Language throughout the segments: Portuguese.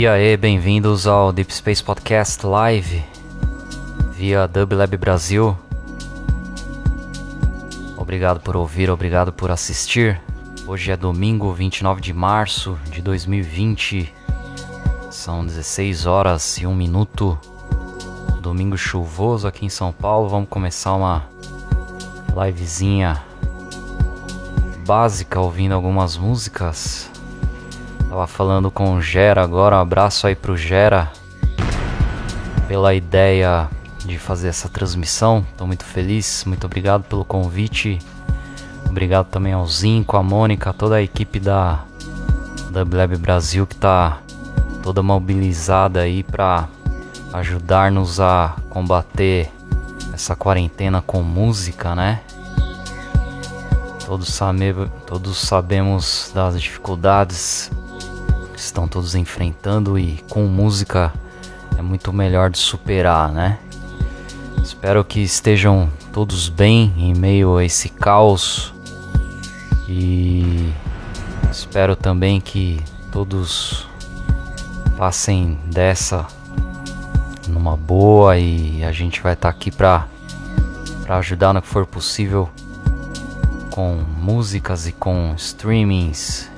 E aí, bem-vindos ao Deep Space Podcast Live via Dublab Brasil. Obrigado por ouvir, obrigado por assistir. Hoje é domingo 29 de março de 2020. São 16 horas e 1 minuto. Domingo chuvoso aqui em São Paulo. Vamos começar uma livezinha básica ouvindo algumas músicas. Tava falando com o Gera agora, um abraço aí pro Gera pela ideia de fazer essa transmissão. Tô muito feliz, muito obrigado pelo convite. Obrigado também ao Zinco, a Mônica, toda a equipe da WLab Brasil que tá toda mobilizada aí para ajudar-nos a combater essa quarentena com música, né? Todos, sabe, todos sabemos das dificuldades estão todos enfrentando e com música é muito melhor de superar, né? Espero que estejam todos bem em meio a esse caos e espero também que todos passem dessa numa boa e a gente vai estar tá aqui para para ajudar no que for possível com músicas e com streamings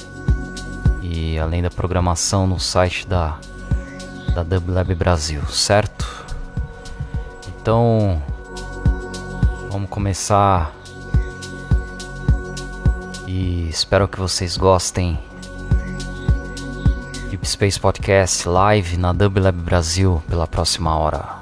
e além da programação no site da da Dublab Brasil, certo? Então vamos começar e espero que vocês gostem. Deep Space Podcast live na Dublab Brasil pela próxima hora.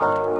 Deep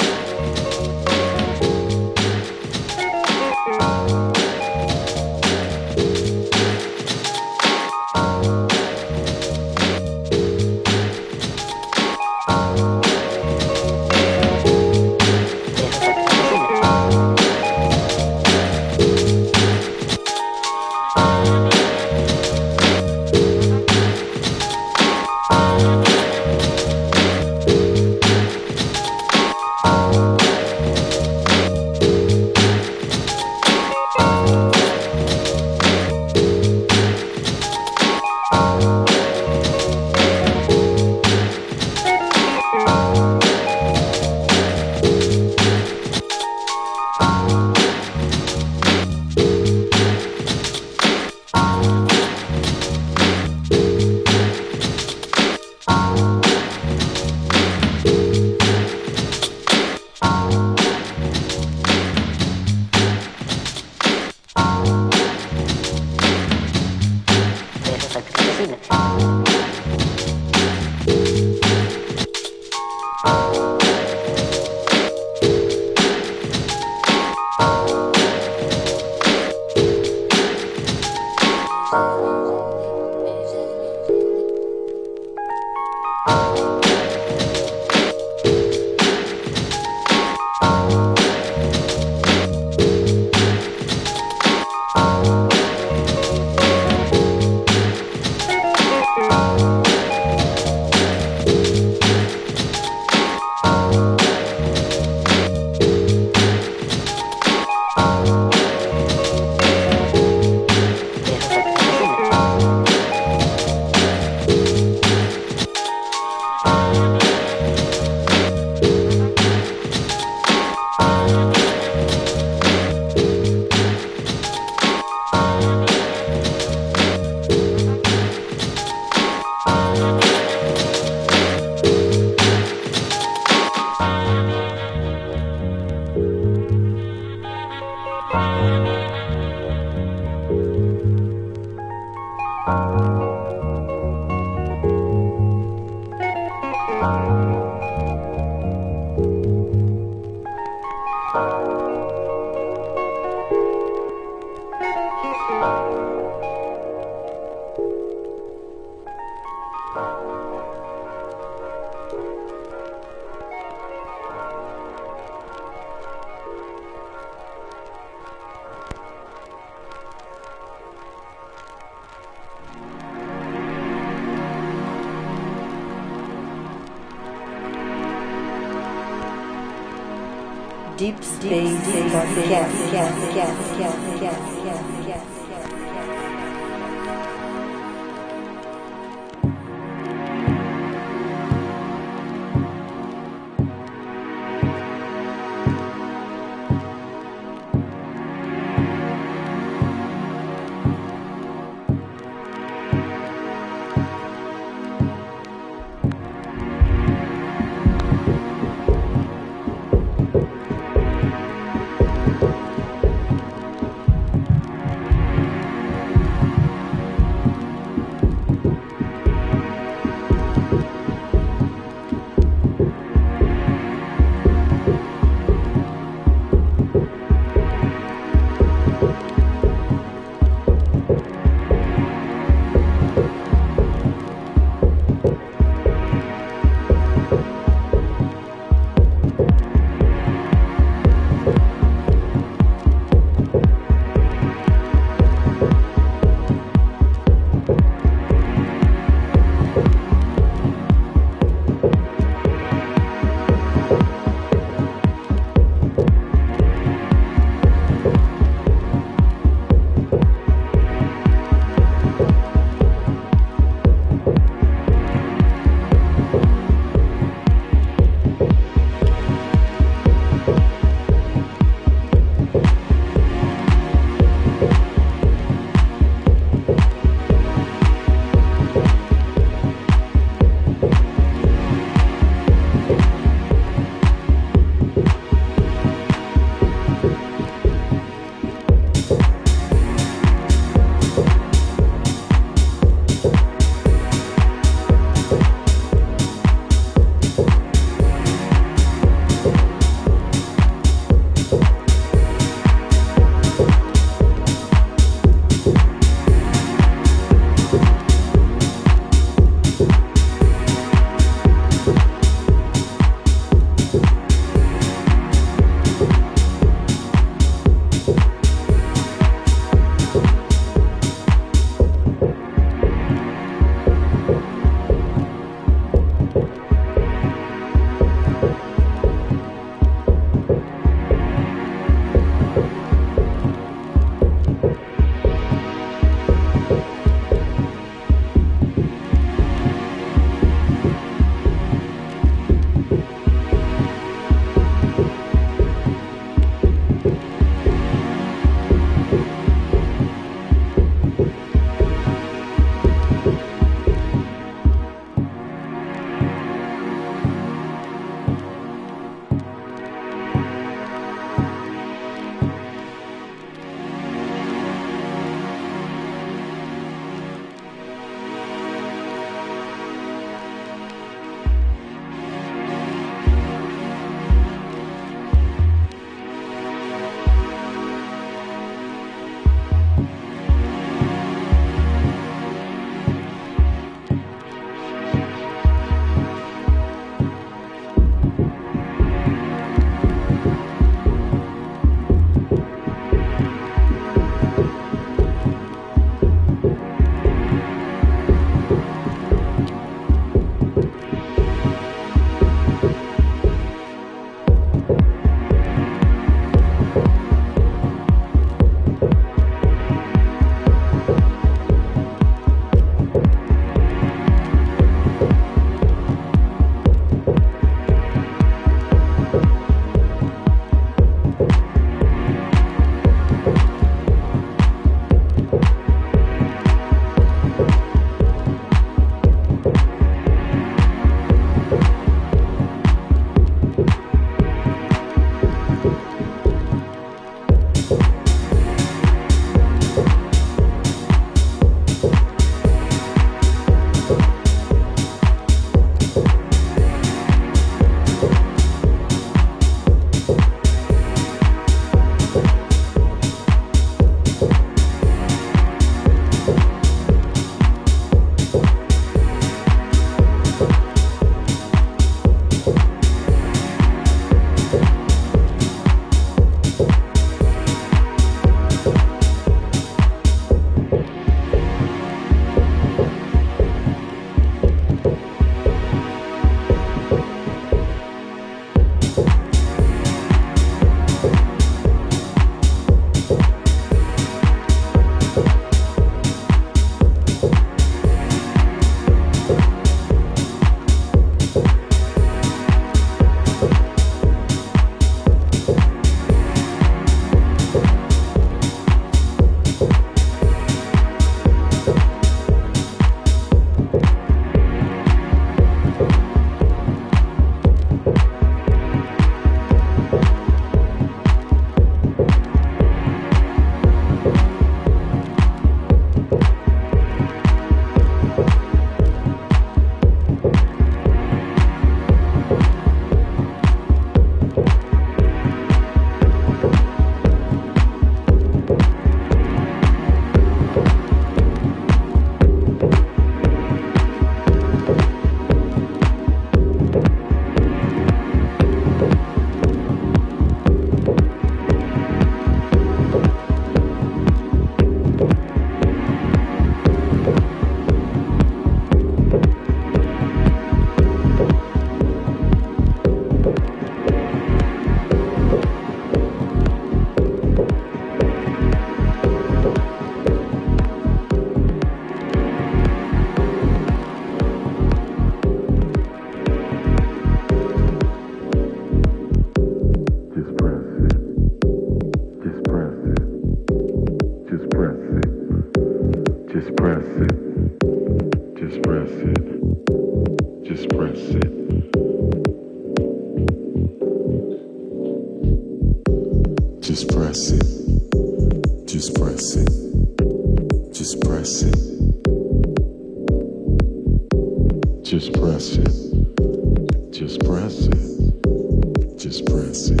Just press it. Just press it.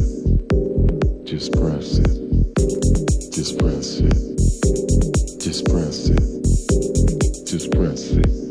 Just press it. Just press it. Just press it. Just press it.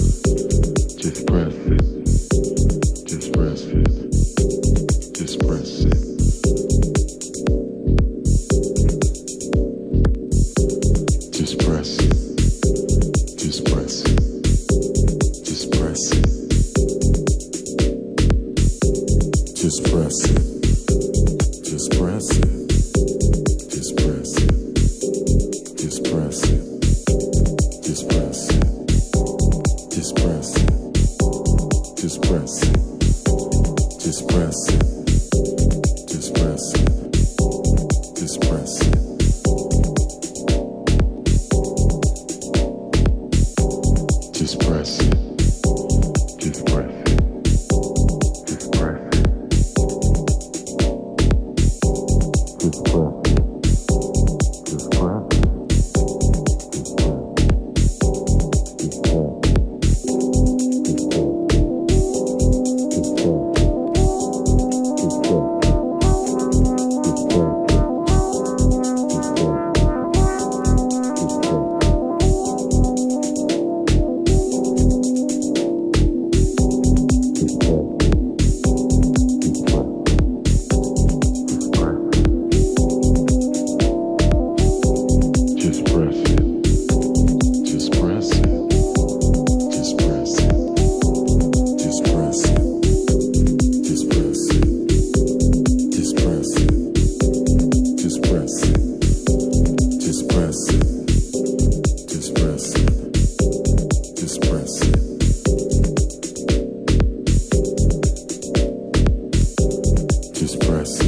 Just press.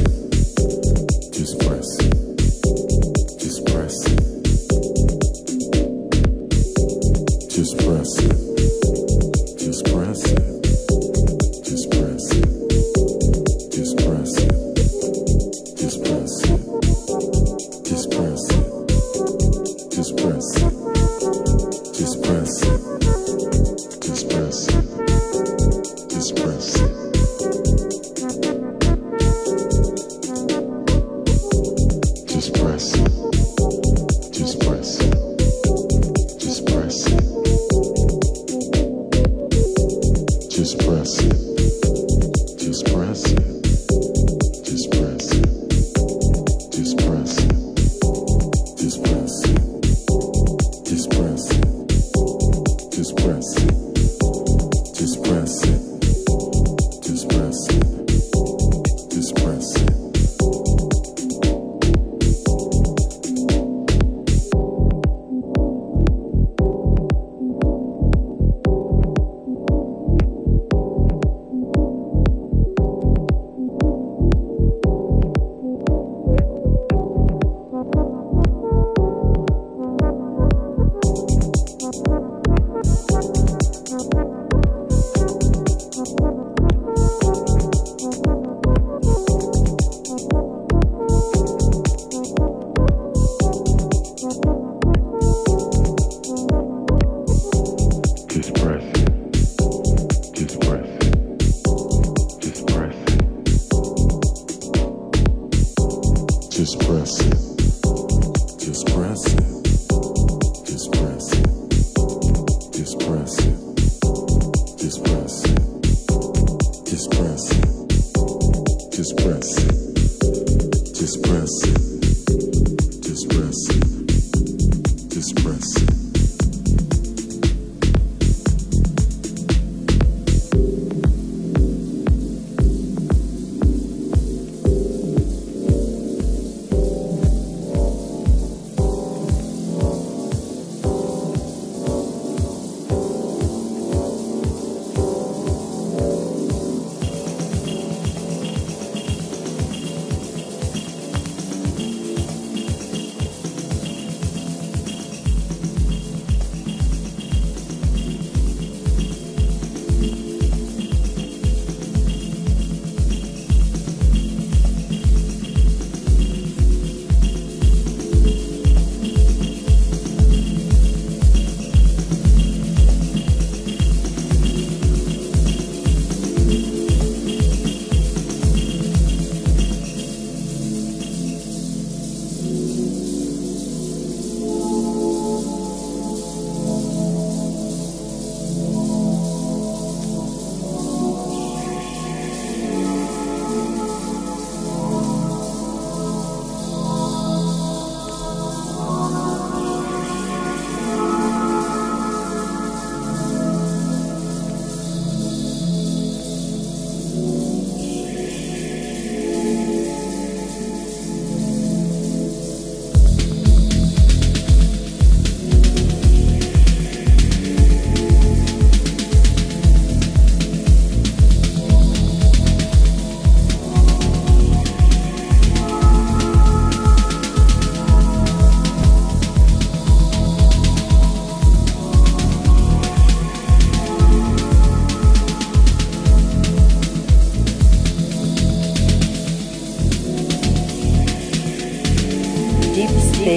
Just press.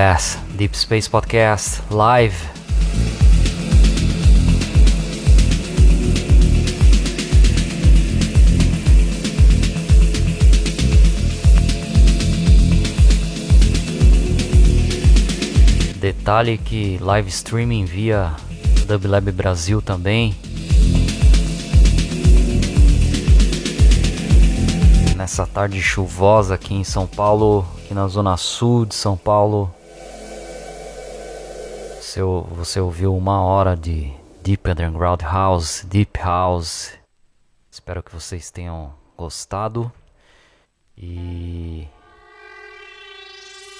Yes, Deep Space Podcast live. Detalhe que live streaming via Dublab Brasil também. Nessa tarde chuvosa aqui em São Paulo, aqui na zona sul de São Paulo. Você, você ouviu uma hora de Deep Underground House, Deep House. Espero que vocês tenham gostado. E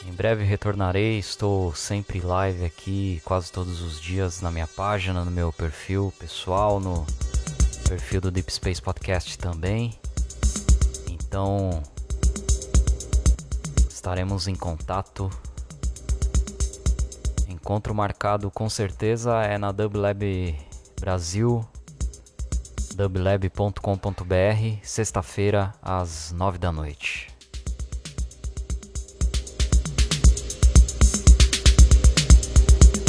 em breve retornarei, estou sempre live aqui quase todos os dias na minha página, no meu perfil pessoal, no perfil do Deep Space Podcast também. Então estaremos em contato. Encontro marcado com certeza é na Dublab Brasil, dublab.com.br, sexta-feira às nove da noite.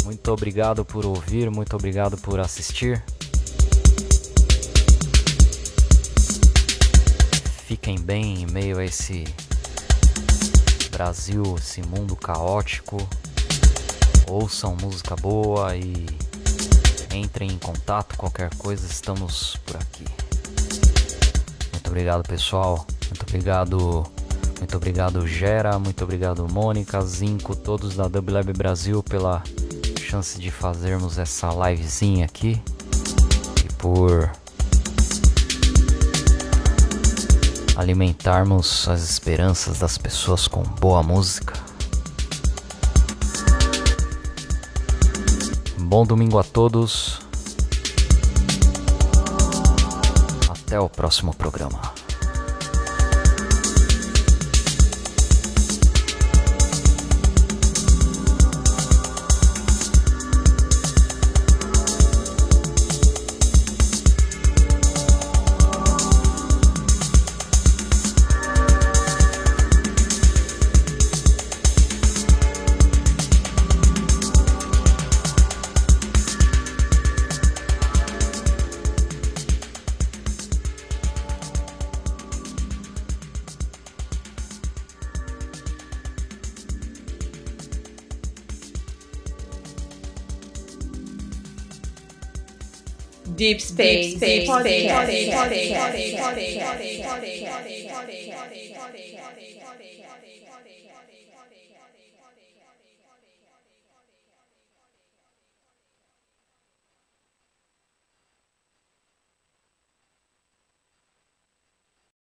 Muito obrigado por ouvir, muito obrigado por assistir. Fiquem bem em meio a esse Brasil, esse mundo caótico. Ouçam música boa e entrem em contato, qualquer coisa, estamos por aqui. Muito obrigado, pessoal. Muito obrigado. Muito obrigado, Gera. Muito obrigado, Mônica, Zinco, todos da WLab Brasil pela chance de fazermos essa livezinha aqui e por alimentarmos as esperanças das pessoas com boa música. Bom domingo a todos. Até o próximo programa. 高点高点高点